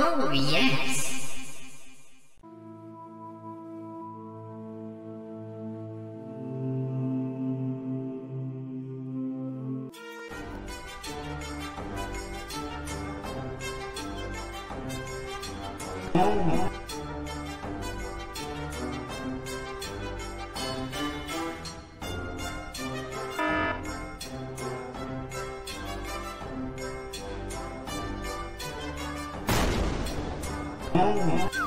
Oh, yes. Oh. Música